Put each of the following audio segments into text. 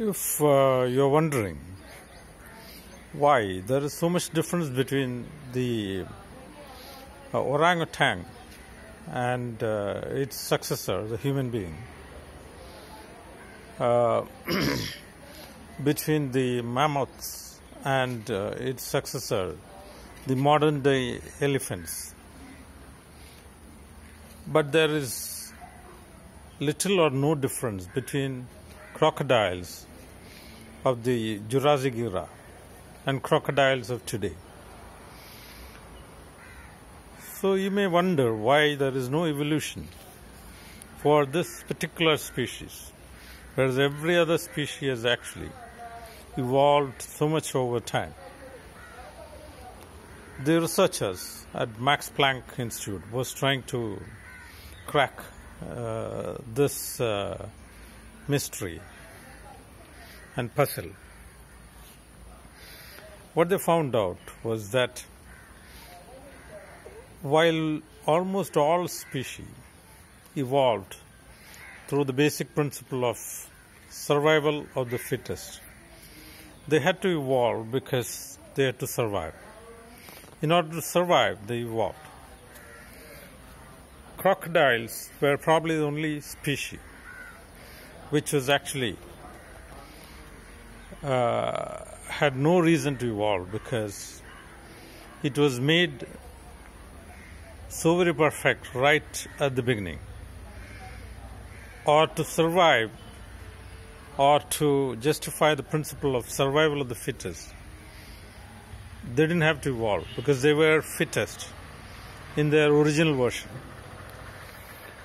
If uh, you're wondering why there is so much difference between the uh, orangutan and uh, its successor, the human being, uh, between the mammoths and uh, its successor, the modern day elephants. But there is little or no difference between crocodiles of the Jurassic era and crocodiles of today. So you may wonder why there is no evolution for this particular species, whereas every other species has actually evolved so much over time. The researchers at Max Planck Institute was trying to crack uh, this uh, mystery and puzzle. What they found out was that while almost all species evolved through the basic principle of survival of the fittest, they had to evolve because they had to survive. In order to survive, they evolved. Crocodiles were probably the only species which was actually uh, had no reason to evolve because it was made so very perfect right at the beginning. Or to survive, or to justify the principle of survival of the fittest, they didn't have to evolve because they were fittest in their original version.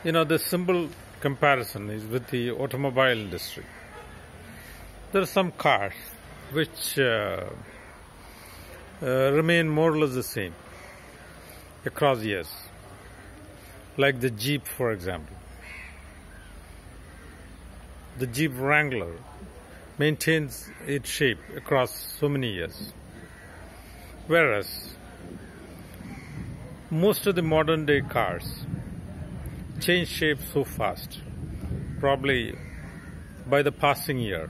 You know, the simple comparison is with the automobile industry. There are some cars which uh, uh, remain more or less the same across years, like the Jeep, for example. The Jeep Wrangler maintains its shape across so many years, whereas most of the modern day cars change shape so fast, probably by the passing year.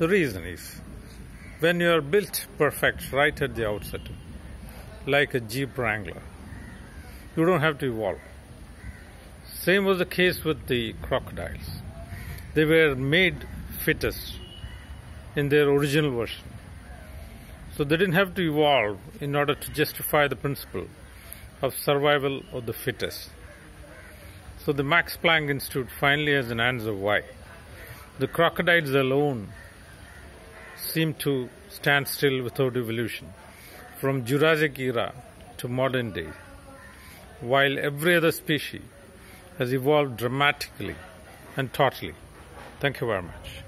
The reason is when you are built perfect right at the outset, like a Jeep Wrangler, you don't have to evolve. Same was the case with the crocodiles. They were made fittest in their original version. So they didn't have to evolve in order to justify the principle of survival of the fittest. So the Max Planck Institute finally has an answer why. The crocodiles alone seem to stand still without evolution from Jurassic era to modern day, while every other species has evolved dramatically and totally. Thank you very much.